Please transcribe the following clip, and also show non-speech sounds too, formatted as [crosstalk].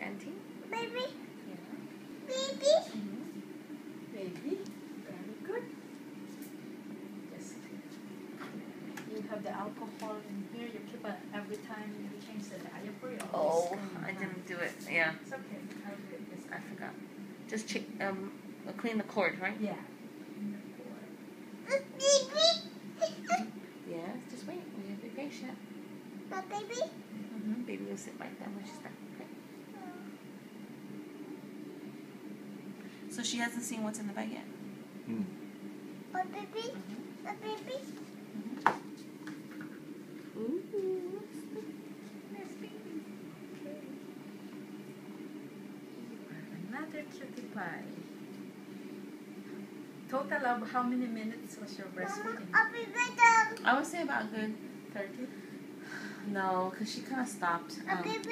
Auntie? Baby, Yeah. baby. Mm-hmm. Baby. Very good. Just you have the alcohol in here. You keep it every time you change the diaper. You Oh, I didn't do it. Yeah, It's okay. I'll do it this I forgot. Just check, um, clean the cord, right? Yeah. [laughs] Yes, just wait. We have to be patient. But baby. Mm-hmm. Baby will sit right there when she's done. So she hasn't seen what's in the bag yet. Mm. My baby. My baby. Ooh. Nice baby. Another cutie pie. Total of how many minutes was your Mama, breastfeeding? I'll be better. I would say about a good. Thirty. [sighs] No, because she kind of stopped. Um, baby.